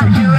out, you